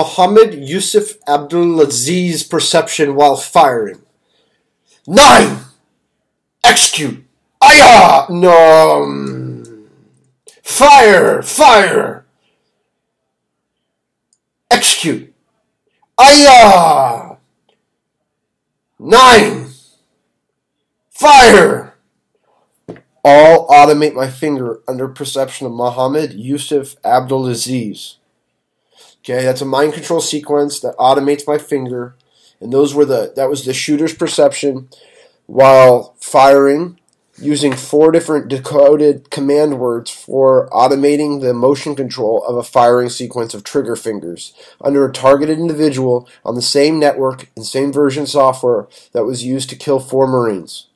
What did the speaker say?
Mohammad Yousef Abdalazeez perception while firing. 9. Execute. Ayah! No. Fire! Fire! Execute. Ayah! 9. Fire! All automate my finger under perception of Mohammad Yousef Abdalazeez. Okay, that's a mind control sequence that automates my finger, and those were the that was the shooter's perception while firing using four different decoded command words for automating the motion control of a firing sequence of trigger fingers under a targeted individual on the same network and same version software that was used to kill four Marines.